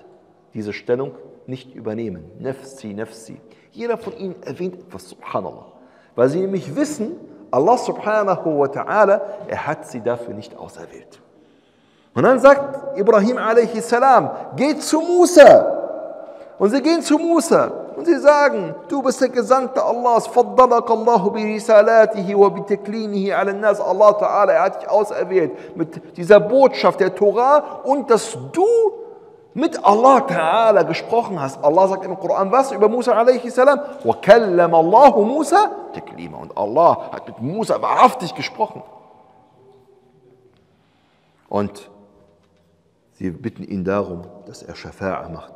Speaker 1: diese Stellung nicht übernehmen. Nafsi, nafsi. Jeder von ihnen erwähnt etwas, subhanallah. Weil sie nämlich wissen, Allah subhanahu wa ta'ala, er hat sie dafür nicht auserwählt. Und dann sagt Ibrahim a.s., geht zu Musa. Und sie gehen zu Musa und sie sagen, du bist der Gesandte Allahs. Allah Ta'ala, er hat dich auserwählt mit dieser Botschaft der Torah und dass du mit Allah Ta'ala gesprochen hast. Allah sagt im Koran was über Musa Musa taklima. Und Allah hat mit Musa wahrhaftig gesprochen. Und sie bitten ihn darum, dass er Schafa'a macht.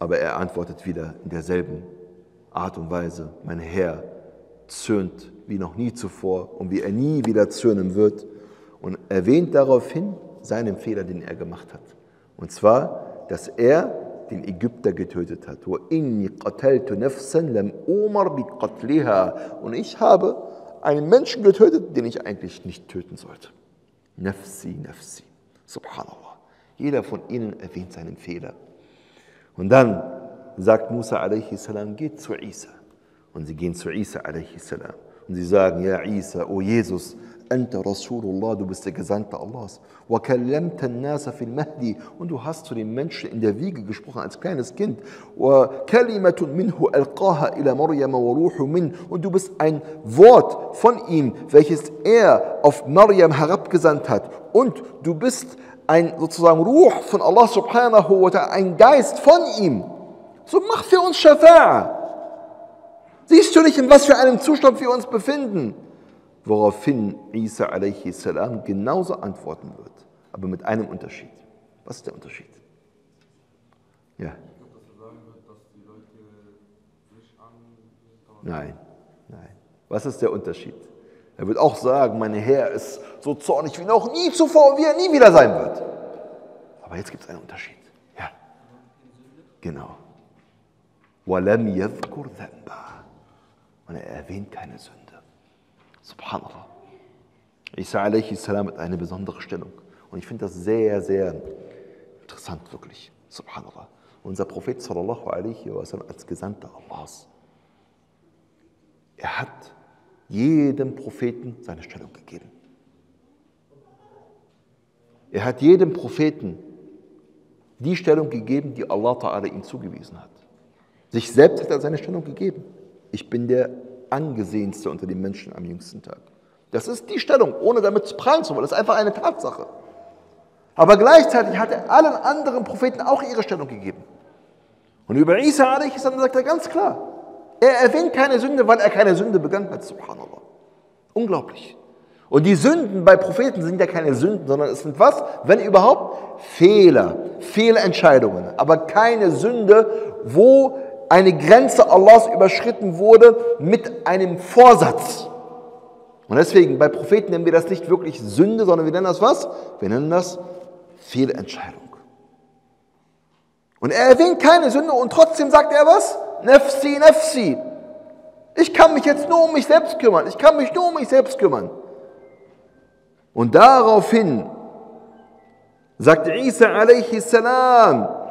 Speaker 1: Aber er antwortet wieder in derselben Art und Weise, mein Herr zürnt wie noch nie zuvor und wie er nie wieder zürnen wird und erwähnt daraufhin seinen Fehler, den er gemacht hat. Und zwar, dass er den Ägypter getötet hat. Und ich habe einen Menschen getötet, den ich eigentlich nicht töten sollte. Nafsi, nafsi. Subhanallah. Jeder von ihnen erwähnt seinen Fehler. Und dann sagt Musa a.s., geht zu Isa. Und sie gehen zu Isa a.s. Und sie sagen, ja Isa, o oh Jesus, Anta Rasulullah, du bist der Gesandte Allahs. Und du hast zu den Menschen in der Wiege gesprochen, als kleines Kind. Und du bist ein Wort von ihm, welches er auf Mariam herabgesandt hat. Und du bist ein sozusagen Ruh von Allah subhanahu wa ta'ala, ein Geist von ihm. So mach für uns Shafa'a. Siehst du nicht, in was für einem Zustand wir uns befinden? Woraufhin Isa a.s. genauso antworten wird, aber mit einem Unterschied. Was ist der Unterschied? Ja. Nein, nein. Was ist der Unterschied? Er wird auch sagen, mein Herr ist so zornig wie noch nie zuvor, wie er nie wieder sein wird. Aber jetzt gibt es einen Unterschied. Ja, genau. Und er erwähnt keine Sünde. Subhanallah. Isa alaihi salam hat eine besondere Stellung. Und ich finde das sehr, sehr interessant, wirklich. Subhanallah. Unser Prophet sallallahu alaihi wasallam als Gesandter Allahs. Er hat jedem Propheten seine Stellung gegeben. Er hat jedem Propheten die Stellung gegeben, die Allah Ta'ala ihm zugewiesen hat. Sich selbst hat er seine Stellung gegeben ich bin der angesehenste unter den Menschen am jüngsten Tag. Das ist die Stellung, ohne damit zu prallen zu wollen. Das ist einfach eine Tatsache. Aber gleichzeitig hat er allen anderen Propheten auch ihre Stellung gegeben. Und über Isa a.s. sagt er ganz klar, er erwähnt keine Sünde, weil er keine Sünde begangen hat. Subhanallah. Unglaublich. Und die Sünden bei Propheten sind ja keine Sünden, sondern es sind was? Wenn überhaupt Fehler, Fehlentscheidungen, aber keine Sünde, wo eine Grenze Allahs überschritten wurde mit einem Vorsatz. Und deswegen, bei Propheten nennen wir das nicht wirklich Sünde, sondern wir nennen das was? Wir nennen das Fehlentscheidung. Und er erwähnt keine Sünde und trotzdem sagt er was? Nefsi, nefsi. Ich kann mich jetzt nur um mich selbst kümmern. Ich kann mich nur um mich selbst kümmern. Und daraufhin sagt Isa a.s.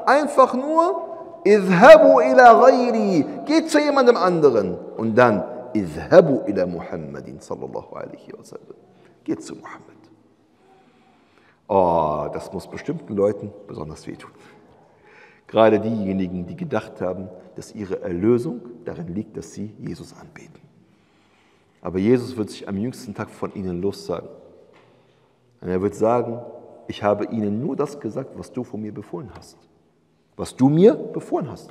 Speaker 1: einfach nur, Izhabu ila ghayri. Geht zu jemandem anderen. Und dann, Izhabu ila Muhammadin sallallahu alaihi wasallam. Geht zu Muhammad. Oh, das muss bestimmten Leuten besonders wehtun. Gerade diejenigen, die gedacht haben, dass ihre Erlösung darin liegt, dass sie Jesus anbeten. Aber Jesus wird sich am jüngsten Tag von ihnen lossagen. Und er wird sagen, ich habe ihnen nur das gesagt, was du von mir befohlen hast was du mir befohlen hast.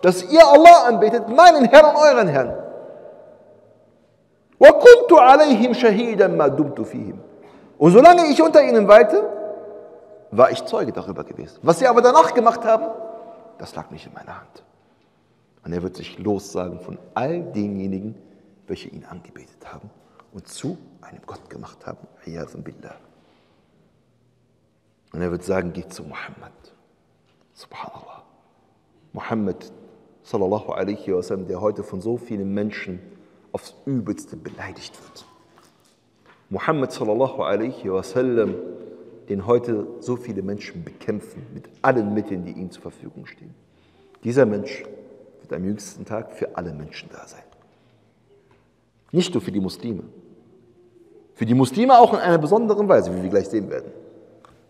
Speaker 1: Dass ihr Allah anbetet, meinen Herrn und euren Herrn. Und solange ich unter ihnen weilte, war ich Zeuge darüber gewesen. Was sie aber danach gemacht haben, das lag nicht in meiner Hand. Und er wird sich lossagen von all denjenigen, welche ihn angebetet haben und zu einem Gott gemacht haben. Billah. Und er wird sagen, geht zu Muhammad. Subhanallah. Muhammad, sallallahu alaihi wasallam, der heute von so vielen Menschen aufs Übelste beleidigt wird. Muhammad, sallallahu alaihi wasallam, den heute so viele Menschen bekämpfen mit allen Mitteln, die ihnen zur Verfügung stehen. Dieser Mensch wird am jüngsten Tag für alle Menschen da sein. Nicht nur für die Muslime. Für die Muslime auch in einer besonderen Weise, wie wir gleich sehen werden.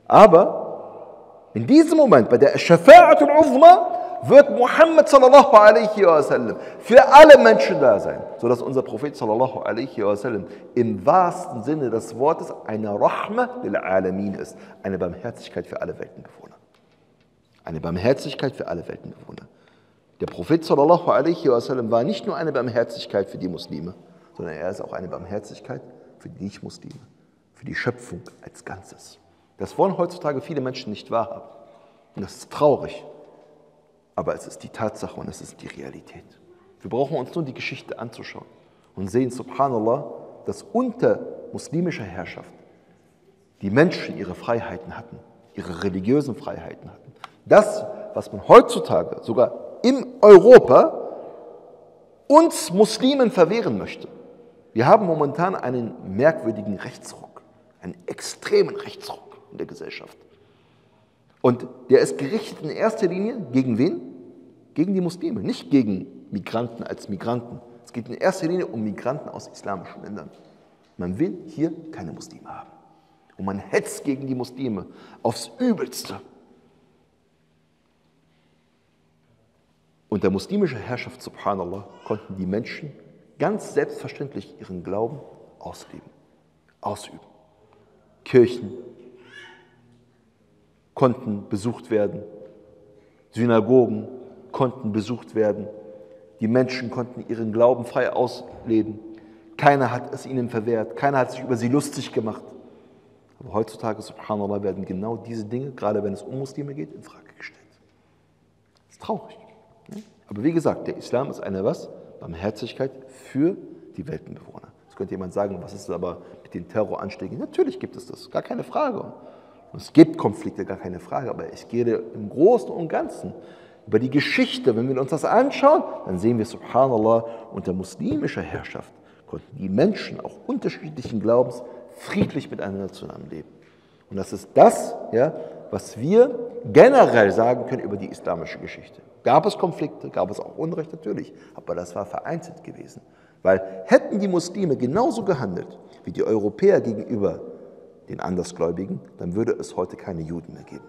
Speaker 1: Aber in diesem Moment, bei der Shafa'at al-Uzma, wird Muhammad sallallahu alaihi wasallam für alle Menschen da sein, sodass unser Prophet sallallahu alaihi wasallam im wahrsten Sinne des Wortes eine Rahma lil Alamin ist, eine Barmherzigkeit für alle Weltenbewohner. Eine Barmherzigkeit für alle Weltenbewohner. Der Prophet sallallahu alaihi wasallam war nicht nur eine Barmherzigkeit für die Muslime, sondern er ist auch eine Barmherzigkeit für die Nicht-Muslime, für die Schöpfung als Ganzes. Das wollen heutzutage viele Menschen nicht wahrhaben. Und das ist traurig. Aber es ist die Tatsache und es ist die Realität. Wir brauchen uns nur die Geschichte anzuschauen und sehen, subhanallah, dass unter muslimischer Herrschaft die Menschen ihre Freiheiten hatten, ihre religiösen Freiheiten hatten. Das, was man heutzutage sogar in Europa uns Muslimen verwehren möchte. Wir haben momentan einen merkwürdigen Rechtsruck, einen extremen Rechtsruck in der Gesellschaft. Und der ist gerichtet in erster Linie gegen wen? Gegen die Muslime, nicht gegen Migranten als Migranten, Es geht in erster Linie um Migranten aus islamischen Ländern. Man will hier keine Muslime haben. Und man hetzt gegen die Muslime aufs Übelste. Unter muslimischer Herrschaft, subhanallah, konnten die Menschen ganz selbstverständlich ihren Glauben ausleben, ausüben. Kirchen konnten besucht werden, Synagogen konnten besucht werden, die Menschen konnten ihren Glauben frei ausleben. Keiner hat es ihnen verwehrt, keiner hat sich über sie lustig gemacht. Aber heutzutage, subhanallah, werden genau diese Dinge, gerade wenn es um Muslime geht, in Frage gestellt. Das ist traurig. Aber wie gesagt, der Islam ist eine was? Barmherzigkeit für die Weltenbewohner. Jetzt könnte jemand sagen, was ist aber mit den Terroranschlägen? Natürlich gibt es das, gar keine Frage. es gibt Konflikte, gar keine Frage, aber ich gehe im Großen und Ganzen über die Geschichte, wenn wir uns das anschauen, dann sehen wir, subhanallah, unter muslimischer Herrschaft konnten die Menschen auch unterschiedlichen Glaubens friedlich miteinander zusammenleben. Und das ist das, ja, was wir generell sagen können über die islamische Geschichte. Gab es Konflikte, gab es auch Unrecht natürlich, aber das war vereinzelt gewesen. Weil hätten die Muslime genauso gehandelt wie die Europäer gegenüber den Andersgläubigen, dann würde es heute keine Juden mehr geben.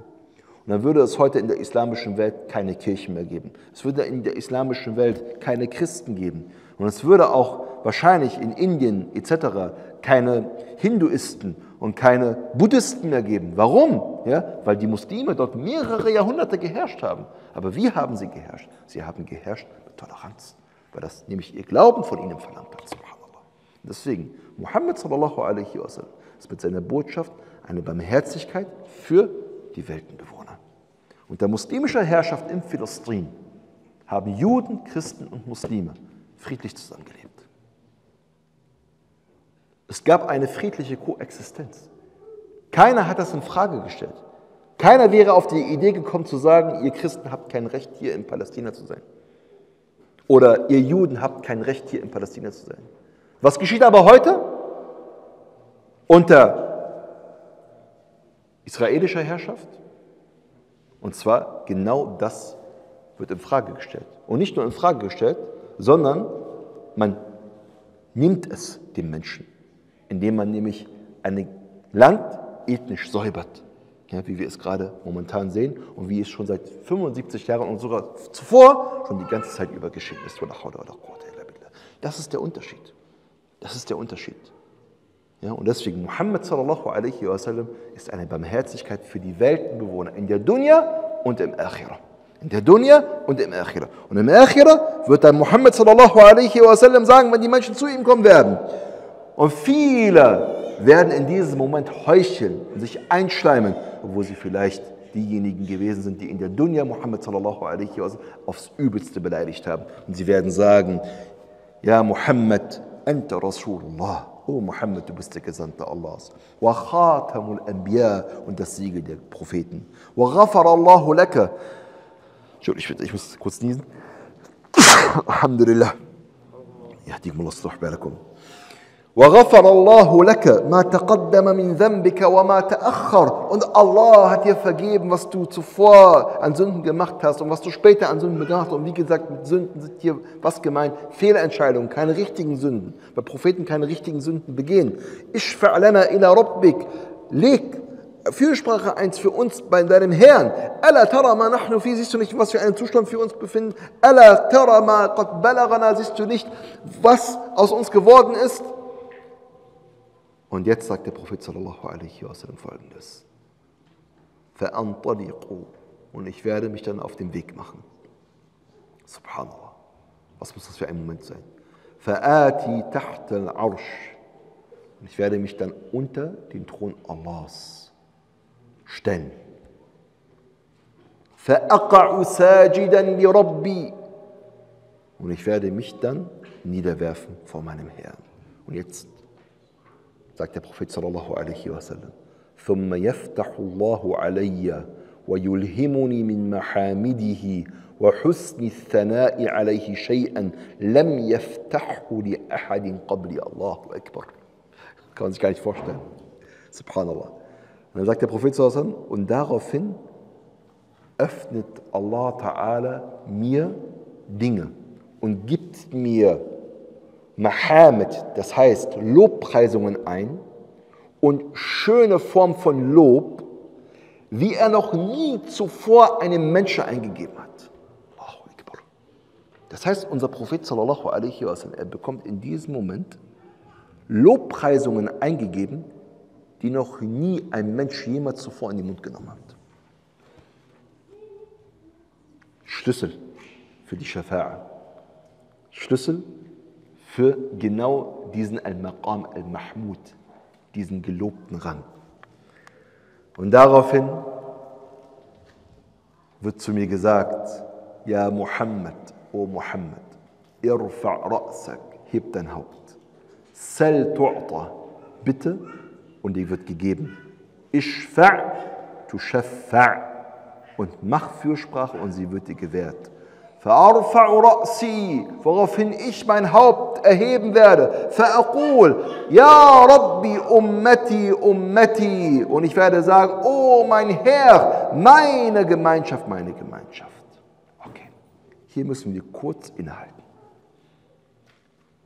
Speaker 1: Und dann würde es heute in der islamischen Welt keine Kirchen mehr geben. Es würde in der islamischen Welt keine Christen geben. Und es würde auch wahrscheinlich in Indien etc. keine Hinduisten und keine Buddhisten mehr geben. Warum? Ja, weil die Muslime dort mehrere Jahrhunderte geherrscht haben. Aber wie haben sie geherrscht? Sie haben geherrscht mit Toleranz, weil das nämlich ihr Glauben von ihnen verlangt hat. Subhanallah. Deswegen, Muhammad sallallahu alaihi wasallam ist mit seiner Botschaft eine Barmherzigkeit für die Weltenbewohner. Unter muslimischer Herrschaft in Philistrin haben Juden, Christen und Muslime friedlich zusammengelebt. Es gab eine friedliche Koexistenz. Keiner hat das in Frage gestellt. Keiner wäre auf die Idee gekommen zu sagen, ihr Christen habt kein Recht hier in Palästina zu sein. Oder ihr Juden habt kein Recht hier in Palästina zu sein. Was geschieht aber heute? Unter israelischer Herrschaft? Und zwar genau das wird in Frage gestellt. Und nicht nur in Frage gestellt, sondern man nimmt es dem Menschen indem man nämlich ein Land ethnisch säubert, ja, wie wir es gerade momentan sehen und wie es schon seit 75 Jahren und sogar zuvor schon die ganze Zeit über geschehen ist. Das ist der Unterschied. Das ist der Unterschied. Ja, und deswegen, Muhammad sallallahu alaihi wasallam ist eine Barmherzigkeit für die Weltenbewohner in der Dunya und im Akhirah. In der Dunya und im Akhirah. Und im Akhirah wird dann Muhammad sallallahu alaihi wasallam sagen, wenn die Menschen zu ihm kommen werden, und viele werden in diesem Moment heucheln und sich einschleimen, obwohl sie vielleicht diejenigen gewesen sind, die in der Dunya Muhammad sallallahu alaihi wasallam aufs Übelste beleidigt haben. Und sie werden sagen, ja Muhammad, anta Rasulullah. O Muhammad, du bist der Gesandte Allahs. Wa khatamul anbiya und das Siegel der Propheten. Wa ghafar Allahu laka. Entschuldigung, ich muss kurz niesen. Alhamdulillah. يصلح بالكم وغفر الله لك ما تقدم من ذنبك وما تأخر und Allah hat dir vergeben, was du zuvor an Sünden gemacht hast und was du später an Sünden gemacht hast. Und wie gesagt, mit Sünden sind hier was gemeint? Fehlentscheidungen, keine richtigen Sünden. Weil Propheten keine richtigen Sünden begehen. Ich lana ila rabbik. Leg Fürsprache eins für uns bei deinem Herrn. Allah tara ma nahnu fi, siehst du nicht, was für einen Zustand für uns befinden? Allah tara ma qad balagana, siehst du nicht, was aus uns geworden ist? Und jetzt sagt der Prophet sallallahu alaihi wasallam folgendes. Und ich werde mich dann auf den Weg machen. Subhanallah. Was muss das für ein Moment sein? فآتي تحت العرش. Und ich werde mich dann unter den Thron Allahs stellen. فأقع ساجدا لربي. Und ich werde mich dann niederwerfen vor meinem Herrn. Und jetzt sagt der Prophet sallallahu alaihi wasallam. ثم يفتح الله علي ويلهمني من محامده وحسن الثناء عليه شيئا لم يفتحه لأحد قبلي الله أكبر kann man sich gar nicht vorstellen subhanallah und dann sagt der Prophet sallallahu und daraufhin öffnet Allah ta'ala mir Dinge und gibt mir Mahamid, das heißt Lobpreisungen ein und schöne Form von Lob, wie er noch nie zuvor einem Menschen eingegeben hat. Das heißt, unser Prophet sallallahu alaihi wasallam, er bekommt in diesem Moment Lobpreisungen eingegeben, die noch nie ein Mensch jemals zuvor in den Mund genommen hat. Schlüssel für die Schafa'a. Schlüssel für genau diesen Al-Maqam Al-Mahmud, diesen gelobten Rang. Und daraufhin wird zu mir gesagt, ja Muhammad, O Muhammad, irfa' ra'sak, heb dein Haupt. Sel tu'ta, bitte, und dir wird gegeben. Ishfa' tushaffa' und mach Fürsprache und sie wird dir gewährt فأرفع رأسي woraufhin ich mein Haupt erheben werde فأقول يا ربي أمتي أمتي und ich werde sagen oh mein Herr meine Gemeinschaft meine Gemeinschaft okay hier müssen wir kurz innehalten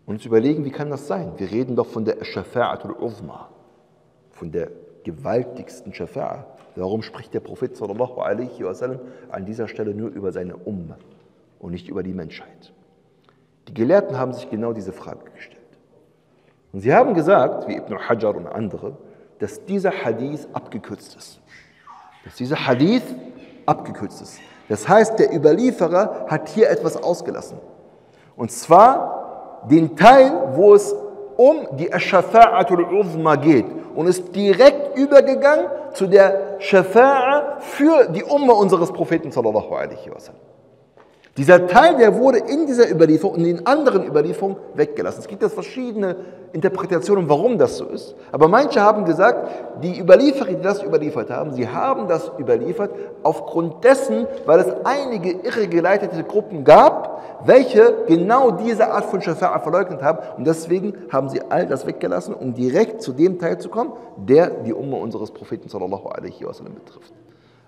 Speaker 1: und uns überlegen wie kann das sein wir reden doch von der Shafa'atul Uzma von der gewaltigsten Shafa'a warum spricht der Prophet sallallahu alaihi wasallam an dieser Stelle nur über seine Ummah Und nicht über die Menschheit. Die Gelehrten haben sich genau diese Frage gestellt. Und sie haben gesagt, wie Ibn Hajar und andere, dass dieser Hadith abgekürzt ist. Dass dieser Hadith abgekürzt ist. Das heißt, der Überlieferer hat hier etwas ausgelassen. Und zwar den Teil, wo es um die Shafa'atul Uzma geht und ist direkt übergegangen zu der Shafa'a für die Umma unseres Propheten sallallahu alaihi wasallam. Dieser Teil, der wurde in dieser Überlieferung und in anderen Überlieferungen weggelassen. Es gibt jetzt verschiedene Interpretationen, warum das so ist. Aber manche haben gesagt, die Überlieferer, die das überliefert haben, sie haben das überliefert aufgrund dessen, weil es einige irregeleitete Gruppen gab, welche genau diese Art von Schafa'a verleugnet haben. Und deswegen haben sie all das weggelassen, um direkt zu dem Teil zu kommen, der die Umma unseres Propheten sallallahu alaihi wasallam betrifft.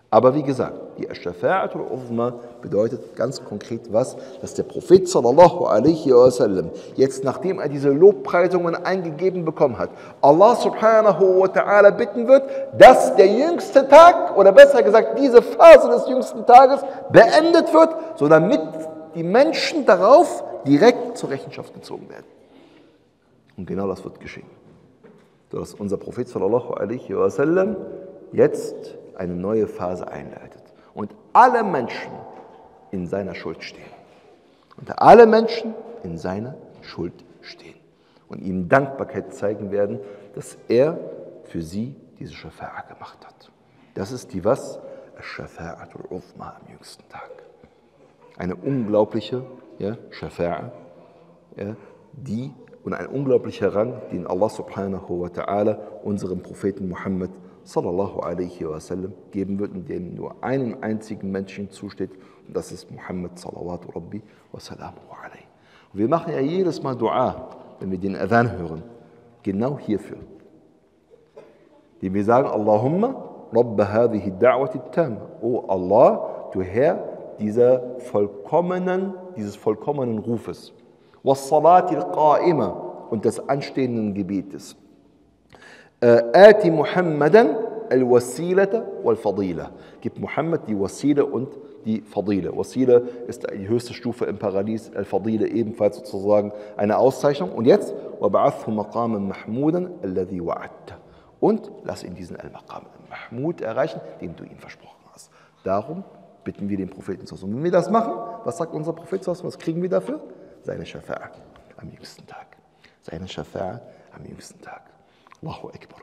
Speaker 1: Aber wie gesagt, die Ash-Shafa'atul Uzma bedeutet ganz konkret was, dass der Prophet sallallahu alaihi wasallam jetzt, nachdem er diese Lobpreisungen eingegeben bekommen hat, Allah subhanahu wa ta'ala bitten wird, dass der jüngste Tag, oder besser gesagt diese Phase des jüngsten Tages beendet wird, so damit die Menschen darauf direkt zur Rechenschaft gezogen werden. Und genau das wird geschehen. Dass unser Prophet sallallahu alaihi wasallam jetzt eine neue Phase einleitet und alle Menschen in seiner Schuld stehen. Und alle Menschen in seiner Schuld stehen und ihm Dankbarkeit zeigen werden, dass er für sie diese Schafa'a gemacht hat. Das ist die was? Shafa'atul Uthma am jüngsten Tag. Eine unglaubliche ja, Schafa'a, ja, die und ein unglaublicher Rang, den Allah subhanahu wa ta'ala unserem Propheten Muhammad sallallahu alaihi wasallam geben wird, in dem nur einem einzigen Menschen zusteht, und das ist Muhammad sallallahu rabbi wa alaihi. Wir machen ja jedes Mal Dua, wenn wir den Adhan hören, genau hierfür. Die wir sagen, Allahumma Rabb hadhihi da'wati tam. O Allah, du Herr dieser vollkommenen, dieses vollkommenen Rufes. Was salati al-qa'ima und des anstehenden Gebetes. آت محمدا الوسيلة والفضيلة. Gib Muhammad die Wasila und die Fadila. Wasila ist die höchste Stufe im Paradies, Al-Fadila ebenfalls sozusagen eine Auszeichnung. Und jetzt, وَبَعَثْهُ مَقَامًا مَحْمُودًا الَّذِي وَعَدْتَ Und lass ihn diesen Al-Maqam Mahmud erreichen, den du ihm versprochen hast. Darum bitten wir den Propheten zu Und wenn wir das machen, was sagt unser Prophet zu Was kriegen wir dafür? Seine Schafa'a am jüngsten Tag. Seine Schafa'a am jüngsten Tag. Allahu Akbar.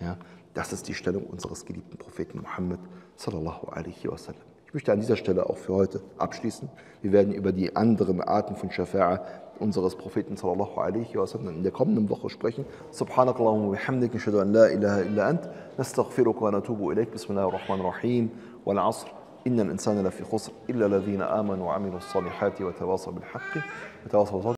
Speaker 1: Ja, das ist die Stellung unseres geliebten Propheten Muhammad sallallahu alaihi wasallam. Ich möchte an dieser Stelle auch für heute abschließen. Wir werden über die anderen Arten von Shafa'a unseres Propheten sallallahu alaihi wasallam in der kommenden Woche sprechen. Subhanakallahumma wa bihamdik, nashhadu an la ilaha illa ant, nastaghfiruka wa natubu ilayk. Bismillahir rahmanir rahim. Wal 'asr. إن الإنسان لفي خسر إلا الذين آمنوا وعملوا الصالحات وتواصوا بالحق وتواصوا